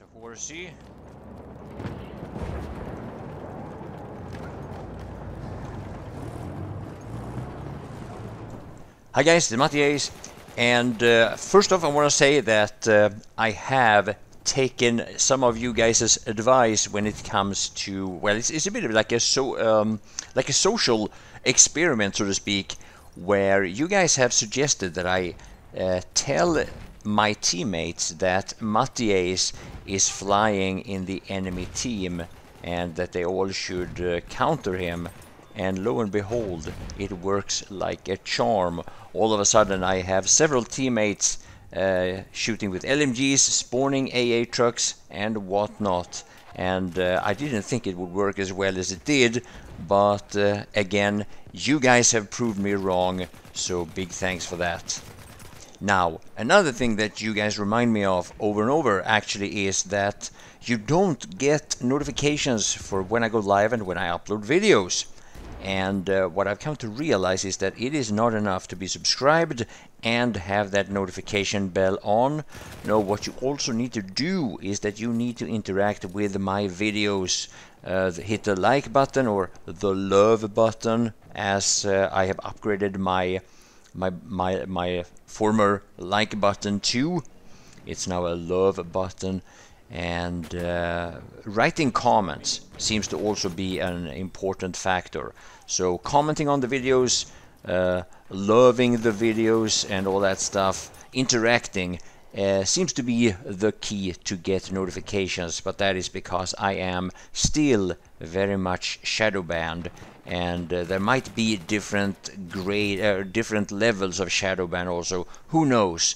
A horsey. Hi guys, it's Mattias, and uh, first off I want to say that uh, I have taken some of you guys' advice when it comes to well it's, it's a bit of like a so um, like a social experiment so to speak where you guys have suggested that I uh, tell my teammates that Mattias is flying in the enemy team and that they all should uh, counter him. And lo and behold it works like a charm. All of a sudden I have several teammates uh, shooting with LMGs, spawning AA trucks and whatnot. And uh, I didn't think it would work as well as it did but uh, again you guys have proved me wrong so big thanks for that. Now, another thing that you guys remind me of over and over actually is that you don't get notifications for when I go live and when I upload videos. And uh, what I've come to realize is that it is not enough to be subscribed and have that notification bell on. No, what you also need to do is that you need to interact with my videos. Uh, hit the like button or the love button as uh, I have upgraded my my my my former like button too. it's now a love button and uh, writing comments seems to also be an important factor so commenting on the videos uh, loving the videos and all that stuff interacting uh, seems to be the key to get notifications but that is because I am still very much shadow banned and uh, there might be different grade uh, different levels of shadow ban also. Who knows?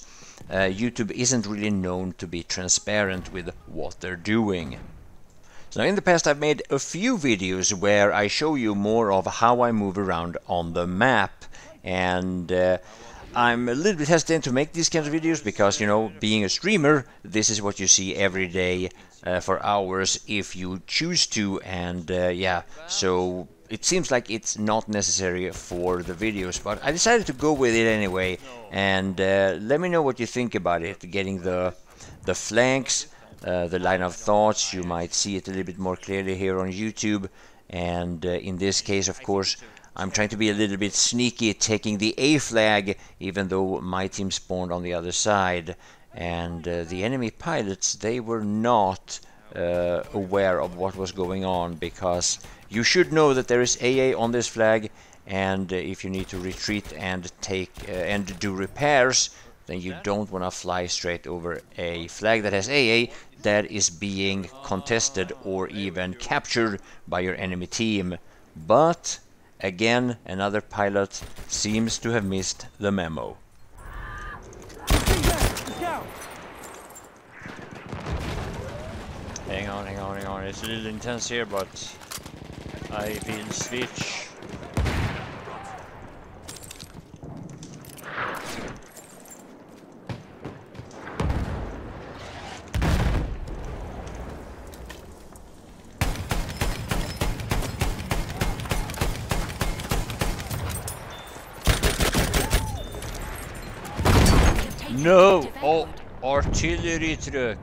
Uh, YouTube isn't really known to be transparent with what they're doing. So in the past I've made a few videos where I show you more of how I move around on the map and uh, I'm a little bit hesitant to make these kinds of videos because you know being a streamer this is what you see every day uh, for hours if you choose to and uh, yeah so it seems like it's not necessary for the videos, but I decided to go with it anyway. And uh, let me know what you think about it. Getting the the flanks, uh, the line of thoughts. You might see it a little bit more clearly here on YouTube. And uh, in this case, of course, I'm trying to be a little bit sneaky, taking the A flag, even though my team spawned on the other side. And uh, the enemy pilots, they were not uh, aware of what was going on because you should know that there is AA on this flag and uh, if you need to retreat and take uh, and do repairs then you don't want to fly straight over a flag that has AA that is being contested or even captured by your enemy team but again another pilot seems to have missed the memo hang on hang on hang on it's a little intense here but I will switch. No! Oh, artillery truck.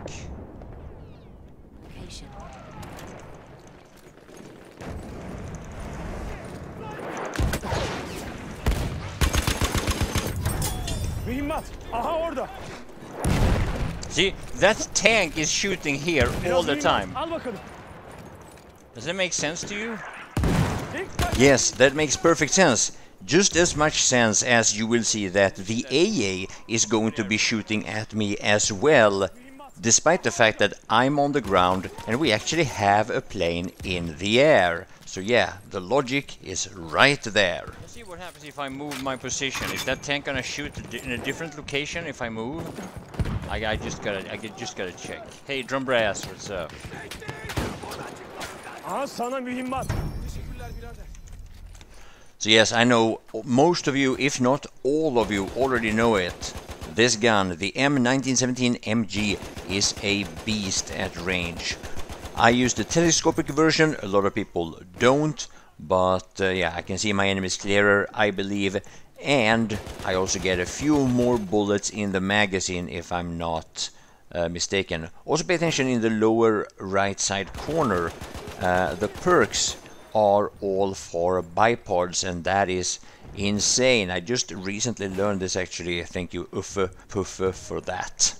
Aha orada. See, that tank is shooting here all the time. Does that make sense to you? Yes, that makes perfect sense. Just as much sense as you will see that the AA is going to be shooting at me as well, despite the fact that I'm on the ground and we actually have a plane in the air. So yeah, the logic is right there. Let's see what happens if I move my position. Is that tank gonna shoot in a different location if I move? I, I just gotta, I just gotta check. Hey, drum brass, what's up? So yes, I know most of you, if not all of you, already know it. This gun, the M1917 MG, is a beast at range. I use the telescopic version, a lot of people don't, but uh, yeah, I can see my enemies clearer, I believe, and I also get a few more bullets in the magazine if I'm not uh, mistaken. Also pay attention in the lower right side corner. Uh, the perks are all for bipods and that is insane. I just recently learned this actually. Thank you Uffe Puffe for that.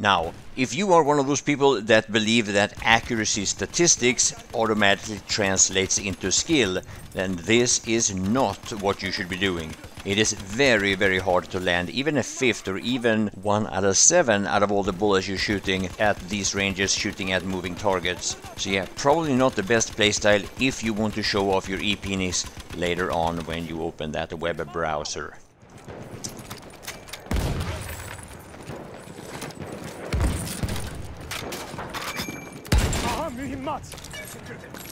Now, if you are one of those people that believe that accuracy statistics automatically translates into skill, then this is not what you should be doing. It is very, very hard to land even a fifth or even one out of seven out of all the bullets you're shooting at these ranges, shooting at moving targets. So yeah, probably not the best playstyle if you want to show off your e-penis later on when you open that web browser. Mühimmat. Dikkat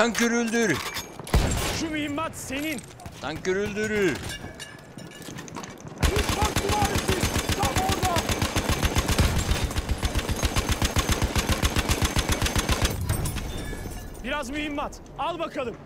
Tank görüldü. Şu mühimmat senin. Tank orada. Biraz mühimmat. Al bakalım.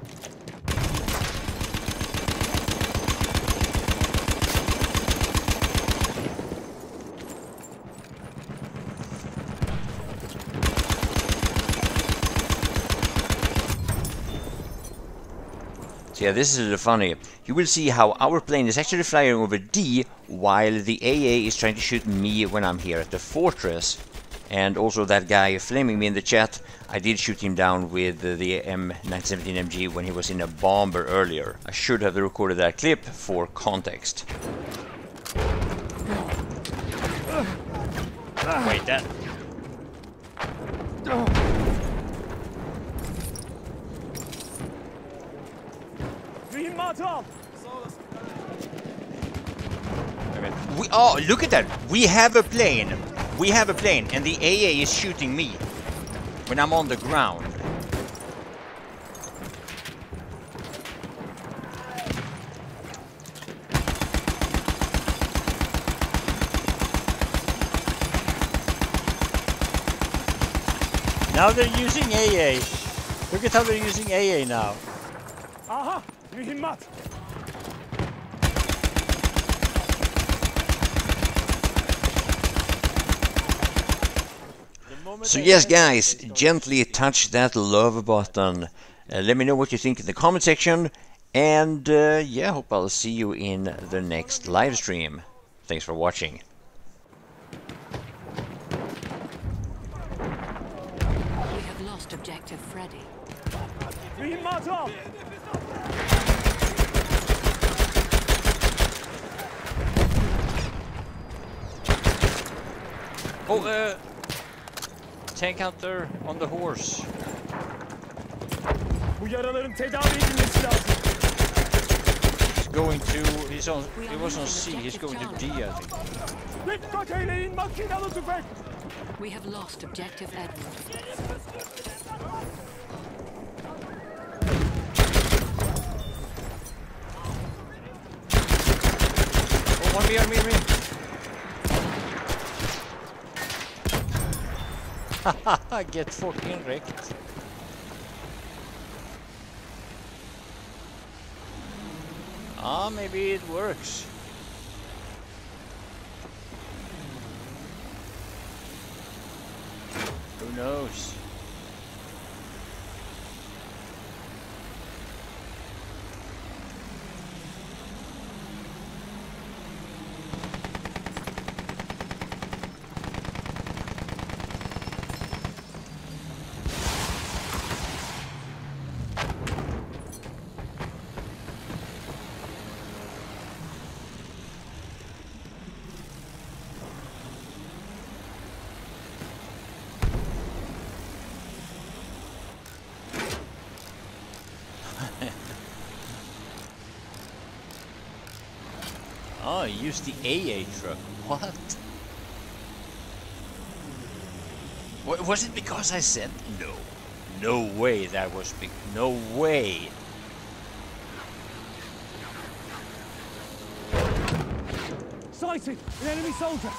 Yeah, this is funny. You will see how our plane is actually flying over D while the AA is trying to shoot me when I'm here at the fortress. And also that guy flaming me in the chat, I did shoot him down with the M917MG when he was in a bomber earlier. I should have recorded that clip for context. Wait, that... We, oh, look at that! We have a plane! We have a plane, and the AA is shooting me when I'm on the ground. Now they're using AA. Look at how they're using AA now. Aha mühimmat. So yes, guys, gently touch that love button. Uh, let me know what you think in the comment section. And uh, yeah, hope I'll see you in the next live stream. Thanks for watching. We have lost objective Freddy. Oh, uh, tank out there on the horse. Bu yaraların tedavi edilmesi lazım. He's going to. He's on. He was on C. He's going to D, I think. Dikkat eyleyin makinalı tüfek. We have lost objective Edward. Oh, on me, on me, on me. Get fucking wrecked. Ah, maybe it works. Who knows? Oh, use the AA truck. What? Wa- Was it because I said no? No way that was big. No way. Sighted! An enemy soldier!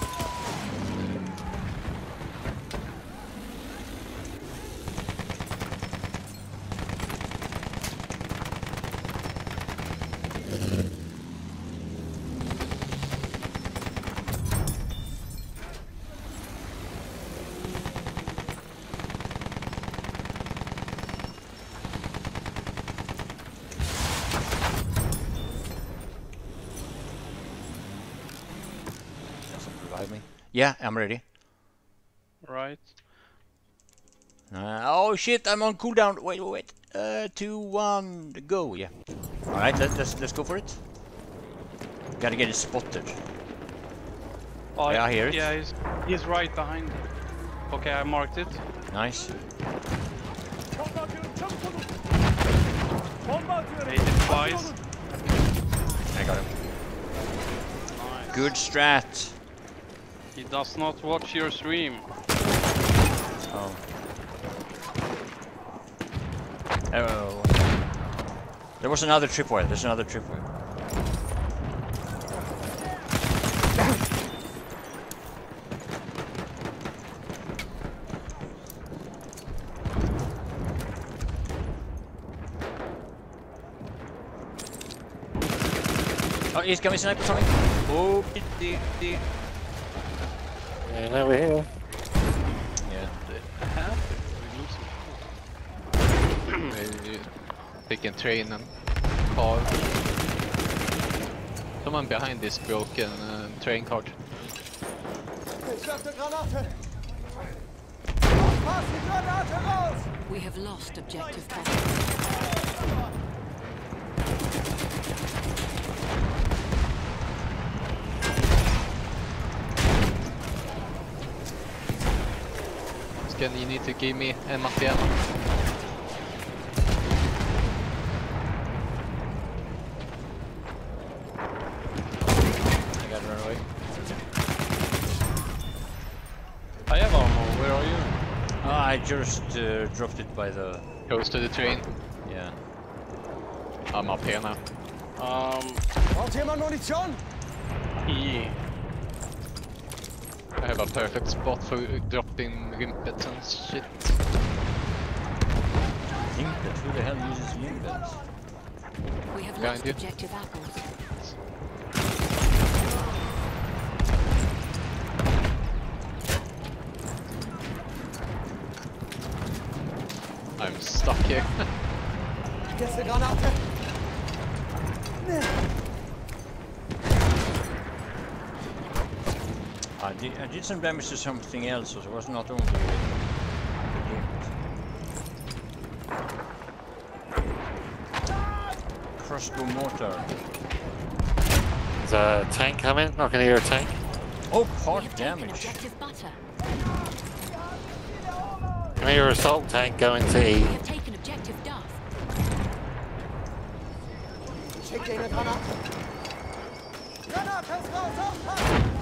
Does it revive me? Yeah, I'm ready. Right. Uh, oh shit, I'm on cooldown. Wait, wait, wait. Uh, two, one, go. Yeah. All right, let, let's let's go for it. Gotta get it spotted. Oh, Yeah, I hear it. Yeah, he's, he's right behind. Okay, I marked it. Nice. Bomba atıyorum çabuk olun! Bomba atıyorum! Made it twice. I got him. Nice. Good strat. He does not watch your stream. Oh. Oh. There was another tripwire. There's another tripwire. Oh, he's coming sniper coming. Oh, it, it, it. And over here. Yeah. Maybe taking train and car. Someone behind this broken uh, train cart. Ich werfe Granate! Pass die Granate raus! We have lost objective Butter. Scan, you need to give me en matte ammo. I gotta run away. I have armor, where are you? Ah, I just uh, dropped it by the. Close to the train. Yeah. I'm up here now. Um, Braucht jemand Munition? E. I have a perfect spot for dropping limpets and shit. Limpet? Who the hell uses limpets? We have Behind lost you. objective apples. I'm stuck here. Hier ist eine Granate! I did, I did some damage to something else, so it was not only the limpet. Crossbow mortar. There's a tank coming. I can hear a tank. Oh, We hard damage. objective Butter. I hear a assault tank going to We E. have taken objective Duff. Schick dir eine Granate! Granate ist raus! Aufpassen!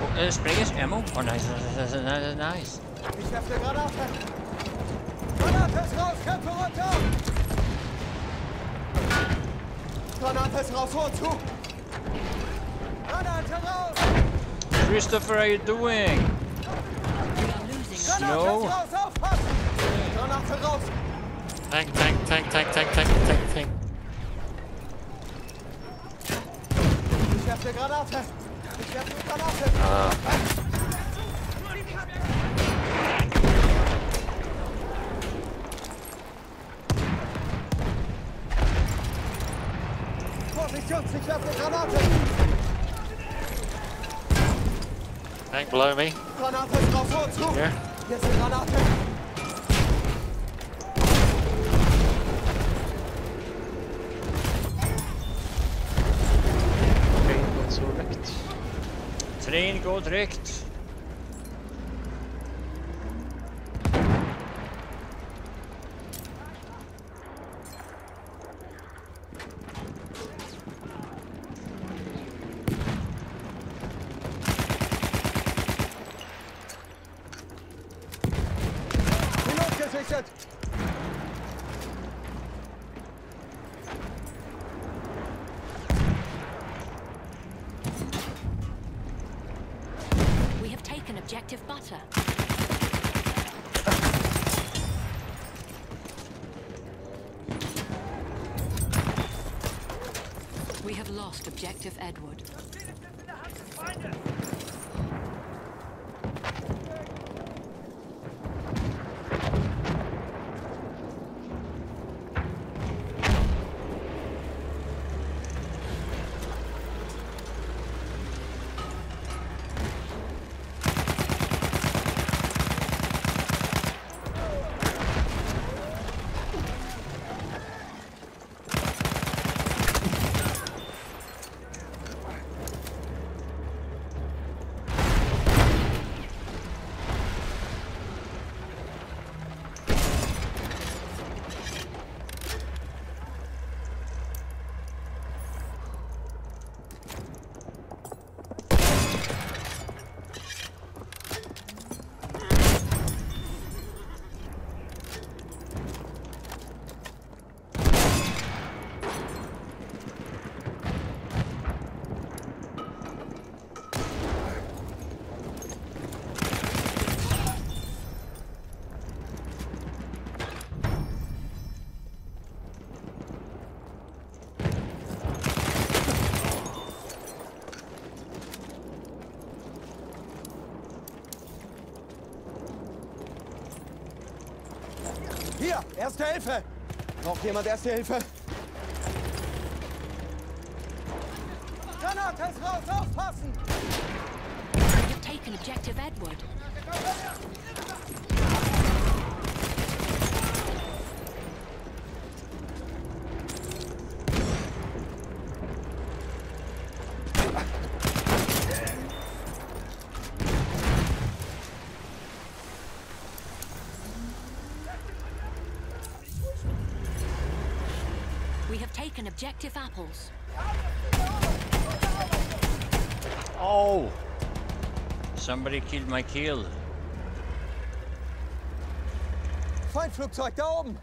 Oh, uh, sprayers, ammo. Oh, nice, nice, nice, nice. Ich! Christopher, how you doing? Raus! Tank, tank, tank, tank, tank, tank, tank, tank. Ich werfe Granate! Ich werfe eine Granate! Vorsicht, Jungs! Ich werfe eine Granate! Tank below me. Granate ist raus! Hol zu! Here. Frid, god tryggt. Taken objective butter. We have lost objective Edward. Hier, Erste Hilfe! Braucht jemand Erste Hilfe? Granate ist raus, aufpassen! Have taken objective Edward. We have taken objective apples. Oh! Somebody killed my kill. Feindflugzeug da oben!